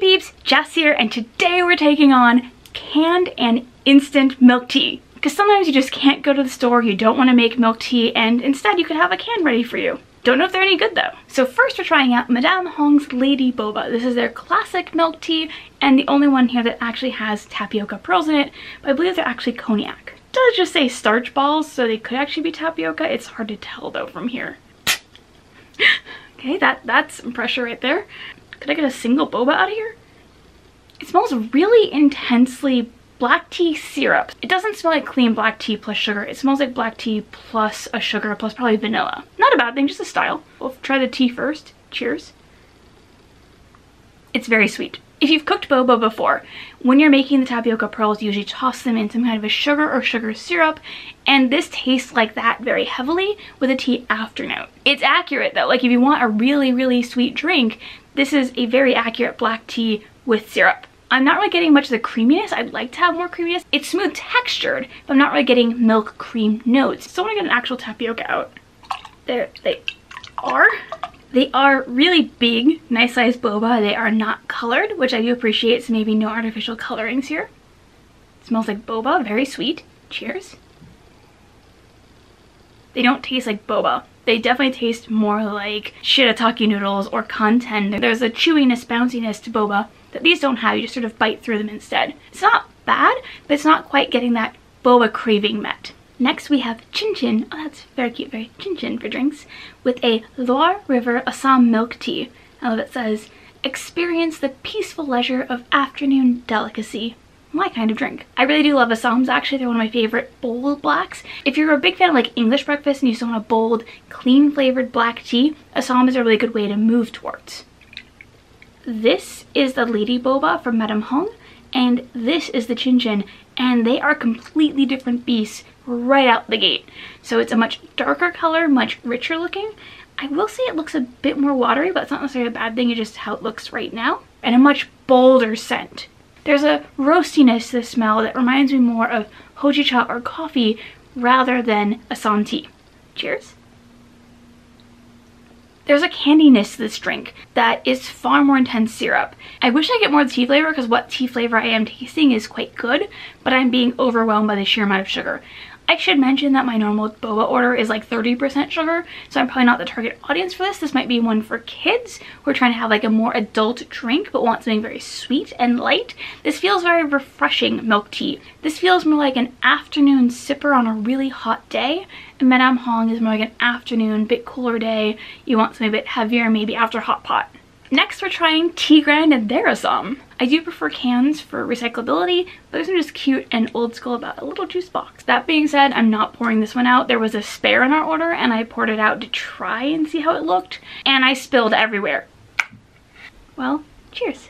peeps, Jess here, and today we're taking on canned and instant milk tea. Because sometimes you just can't go to the store, you don't want to make milk tea, and instead you could have a can ready for you. Don't know if they're any good though. So first we're trying out Madam Hong's Lady Boba. This is their classic milk tea and the only one here that actually has tapioca pearls in it, but I believe they're actually konjac. It does just say starch balls, so they could actually be tapioca. It's hard to tell though from here. okay, that, that's some pressure right there. Could I get a single boba out of here? It smells really intensely black tea syrup. It doesn't smell like clean black tea plus sugar. It smells like black tea plus a sugar plus probably vanilla. Not a bad thing, just a style. We'll try the tea first. Cheers. It's very sweet. If you've cooked boba before, when you're making the tapioca pearls, you usually toss them in some kind of a sugar or sugar syrup, and this tastes like that very heavily with a tea afternote. It's accurate though, like if you want a really, really sweet drink, this is a very accurate black tea with syrup. I'm not really getting much of the creaminess. I'd like to have more creaminess. It's smooth textured, but I'm not really getting milk cream notes. So I want to get an actual tapioca out. There they are. They are really big, nice sized boba. They are not colored, which I do appreciate, so maybe no artificial colorings here. It smells like boba, very sweet. Cheers. They don't taste like boba. They definitely taste more like shirataki noodles or kanten. There's a chewiness, bounciness to boba that these don't have. You just sort of bite through them instead. It's not bad, but it's not quite getting that boba craving met. Next we have Chin Chin, oh that's very cute, very Chin Chin for drinks, with a Loire River Assam milk tea. I love it says, experience the peaceful leisure of afternoon delicacy. My kind of drink. I really do love Assams actually, they're one of my favorite bold blacks. If you're a big fan of like English breakfast and you still want a bold, clean flavored black tea, Assam is a really good way to move towards. This is the Lady Boba from Madam Hong, and this is the Chin Chin, and they are completely different beasts right out the gate. So it's a much darker color, much richer looking. I will say it looks a bit more watery, but it's not necessarily a bad thing, it's just how it looks right now. And a much bolder scent. There's a roastiness to the smell that reminds me more of hojicha or coffee rather than Assam tea. Cheers. There's a candiness to this drink that is far more intense syrup. I wish I get more tea flavor because what tea flavor I am tasting is quite good, but I'm being overwhelmed by the sheer amount of sugar. I should mention that my normal boba order is like 30% sugar, so I'm probably not the target audience for this. This might be one for kids who are trying to have like a more adult drink but want something very sweet and light. This feels very refreshing milk tea. This feels more like an afternoon sipper on a really hot day. And Madam Hong is more like an afternoon, bit cooler day. You want something a bit heavier, maybe after hot pot. Next, we're trying T. Grand and there are some. I do prefer cans for recyclability, but this one is cute and old school about a little juice box. That being said, I'm not pouring this one out. There was a spare in our order and I poured it out to try and see how it looked, and I spilled everywhere. Well, cheers.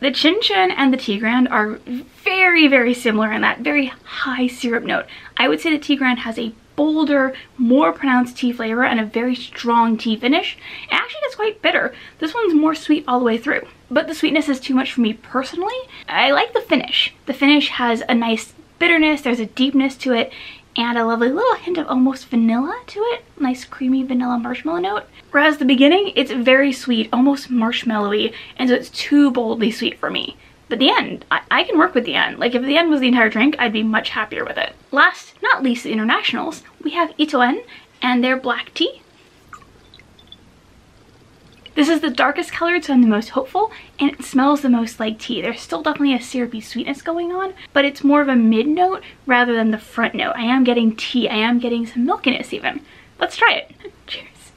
The Chin Chin and the T. Grand are very, very similar in that very high syrup note. I would say the T. Grand has a bolder, more pronounced tea flavor and a very strong tea finish. It actually gets quite bitter. This one's more sweet all the way through, but the sweetness is too much for me personally. I like the finish. The finish has a nice bitterness, there's a deepness to it, and a lovely little hint of almost vanilla to it. Nice creamy vanilla marshmallow note. Whereas the beginning, it's very sweet, almost marshmallowy, and so it's too boldly sweet for me. But the end, I, I, can work with the end. Like if the end was the entire drink, I'd be much happier with it. Last, not least the internationals, we have Ito En and their black tea. This is the darkest colored, so I'm the most hopeful, and it smells the most like tea. There's still definitely a syrupy sweetness going on, but it's more of a mid note rather than the front note. I am getting tea, I am getting some milkiness even. Let's try it. Cheers.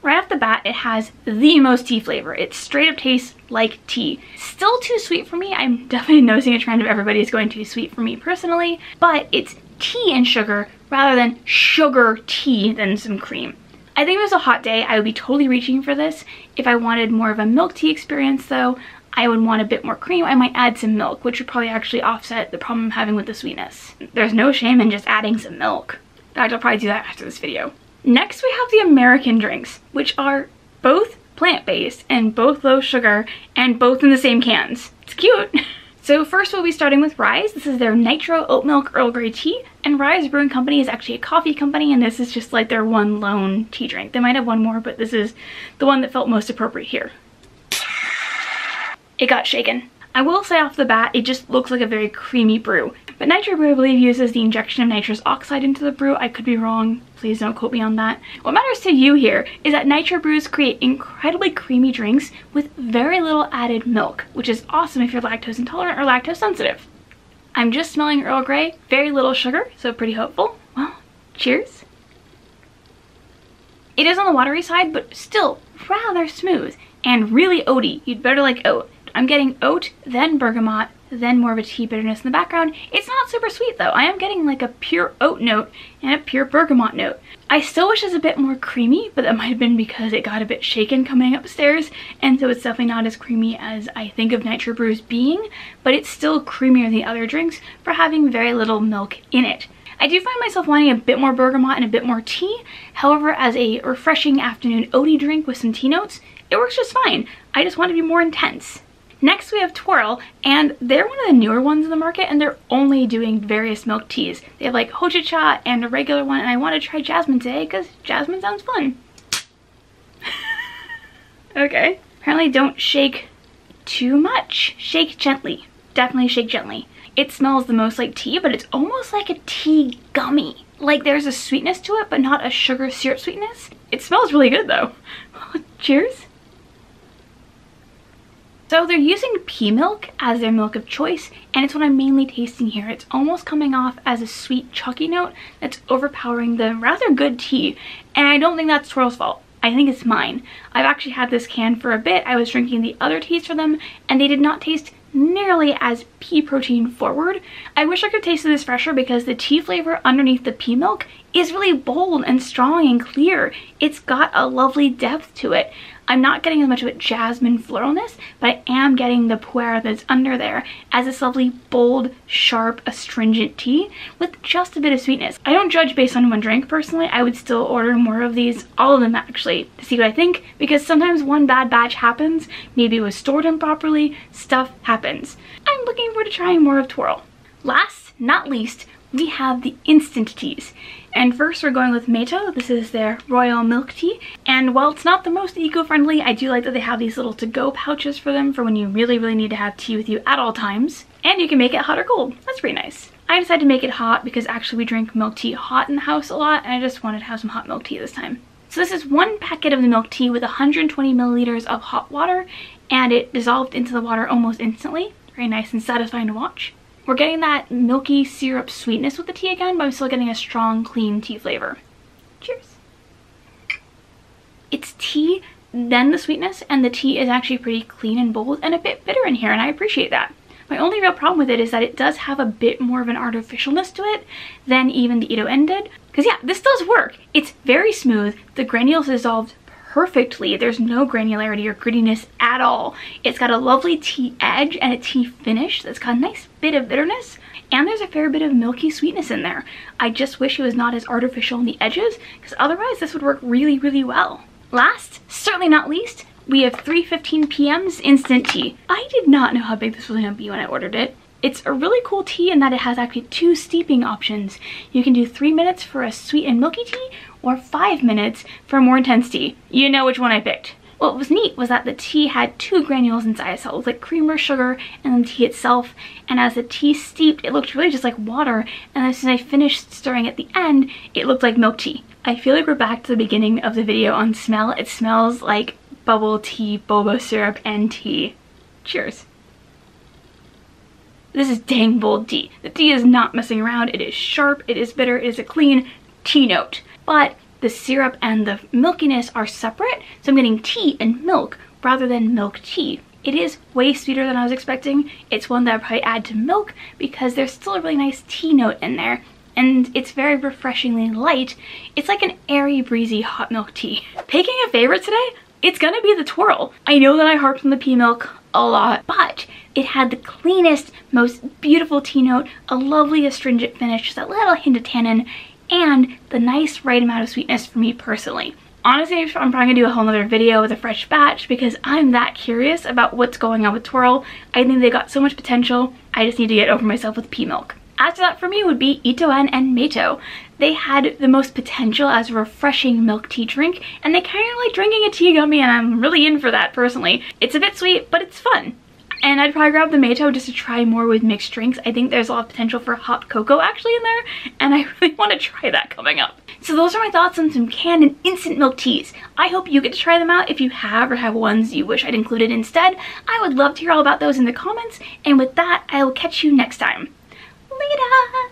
Right the bat, it has the most tea flavor. It straight up tastes like tea. Still too sweet for me. I'm definitely noticing a trend of everybody is going too sweet for me personally, but it's tea and sugar rather than sugar tea than some cream. I think it was a hot day. I would be totally reaching for this. If I wanted more of a milk tea experience though, I would want a bit more cream. I might add some milk, which would probably actually offset the problem I'm having with the sweetness. There's no shame in just adding some milk. In fact, I'll probably do that after this video. Next we have the American drinks, which are both plant-based and both low sugar and both in the same cans. It's cute. So first we'll be starting with Rise. This is their Nitro Oat Milk Earl Grey Tea. And Rise Brewing Company is actually a coffee company and this is just like their one lone tea drink. They might have one more, but this is the one that felt most appropriate here. It got shaken. I will say off the bat, it just looks like a very creamy brew. But Nitro Brew, I believe, uses the injection of nitrous oxide into the brew. I could be wrong. Please don't quote me on that. What matters to you here is that Nitro Brews create incredibly creamy drinks with very little added milk, which is awesome if you're lactose intolerant or lactose sensitive. I'm just smelling Earl Grey, very little sugar, so pretty hopeful. Well, cheers. It is on the watery side, but still rather smooth and really oaty. You'd better like oat. I'm getting oat, then bergamot, then more of a tea bitterness in the background. It's not super sweet though. I am getting like a pure oat note and a pure bergamot note. I still wish it was a bit more creamy, but that might have been because it got a bit shaken coming upstairs, and so it's definitely not as creamy as I think of Nitro Brews being, but it's still creamier than the other drinks for having very little milk in it. I do find myself wanting a bit more bergamot and a bit more tea. However, as a refreshing afternoon oaty drink with some tea notes, it works just fine. I just want to be more intense. Next we have Twrl, and they're one of the newer ones in the market, and they're only doing various milk teas. They have like hojicha and a regular one, and I want to try jasmine today because jasmine sounds fun. okay. Apparently don't shake too much. Shake gently. Definitely shake gently. It smells the most like tea, but it's almost like a tea gummy. Like there's a sweetness to it, but not a sugar syrup sweetness. It smells really good though. Cheers. So they're using pea milk as their milk of choice and it's what I'm mainly tasting here. It's almost coming off as a sweet chalky note that's overpowering the rather good tea and I don't think that's Twrl's fault. I think it's mine. I've actually had this can for a bit. I was drinking the other teas for them and they did not taste nearly as pea protein forward. I wish I could taste this fresher because the tea flavor underneath the pea milk is really bold and strong and clear. It's got a lovely depth to it. I'm not getting as much of a jasmine floralness, but I am getting the pu'er that's under there as this lovely, bold, sharp, astringent tea with just a bit of sweetness. I don't judge based on one drink personally. I would still order more of these, all of them actually, to see what I think, because sometimes one bad batch happens, maybe it was stored improperly, stuff happens. I'm looking forward to trying more of Twrl. Last, not least, we have the instant teas. And first we're going with Meito. This is their royal milk tea. And while it's not the most eco-friendly, I do like that they have these little to-go pouches for them for when you really, really need to have tea with you at all times. And you can make it hot or cold. That's pretty nice. I decided to make it hot because actually we drink milk tea hot in the house a lot and I just wanted to have some hot milk tea this time. So this is one packet of the milk tea with 120 milliliters of hot water and it dissolved into the water almost instantly. Very nice and satisfying to watch. We're getting that milky syrup sweetness with the tea again, but I'm still getting a strong, clean tea flavor. Cheers. It's tea, then the sweetness, and the tea is actually pretty clean and bold and a bit bitter in here, and I appreciate that. My only real problem with it is that it does have a bit more of an artificialness to it than even the Ito En did. Because yeah, this does work. It's very smooth. The granules dissolved perfectly. There's no granularity or grittiness at all. It's got a lovely tea edge and a tea finish that's got a nice bit of bitterness and there's a fair bit of milky sweetness in there. I just wish it was not as artificial on the edges because otherwise this would work really, really well. Last, certainly not least, we have 3.15 p.m.'s instant tea. I did not know how big this was going to be when I ordered it. It's a really cool tea in that it has actually two steeping options. You can do three minutes for a sweet and milky tea or five minutes for more intense tea. You know which one I picked. What was neat was that the tea had two granules inside itself, like creamer, sugar, and then tea itself. And as the tea steeped, it looked really just like water. And as soon as I finished stirring at the end, it looked like milk tea. I feel like we're back to the beginning of the video on smell. It smells like bubble tea, boba syrup, and tea. Cheers. This is dang bold tea. The tea is not messing around. It is sharp, it is bitter, it is a clean tea note. But the syrup and the milkiness are separate, so I'm getting tea and milk rather than milk tea. It is way sweeter than I was expecting. It's one that I'd probably add to milk because there's still a really nice tea note in there and it's very refreshingly light. It's like an airy, breezy hot milk tea. Picking a favorite today, it's gonna be the Twrl. I know that I harped on the pea milk a lot, but it had the cleanest, most beautiful tea note, a lovely astringent finish, just a little hint of tannin, and the nice right amount of sweetness for me personally. Honestly, I'm probably gonna do a whole nother video with a fresh batch because I'm that curious about what's going on with Twrl. I think they got so much potential. I just need to get over myself with pea milk. After that for me would be Ito En and Meito. They had the most potential as a refreshing milk tea drink and they kind of like drinking a tea gummy and I'm really in for that personally. It's a bit sweet, but it's fun. And I'd probably grab the Meito just to try more with mixed drinks. I think there's a lot of potential for hot cocoa actually in there, and I really want to try that coming up. So those are my thoughts on some canned and instant milk teas. I hope you get to try them out if you have or have ones you wish I'd included instead. I would love to hear all about those in the comments, and with that, I will catch you next time. Later!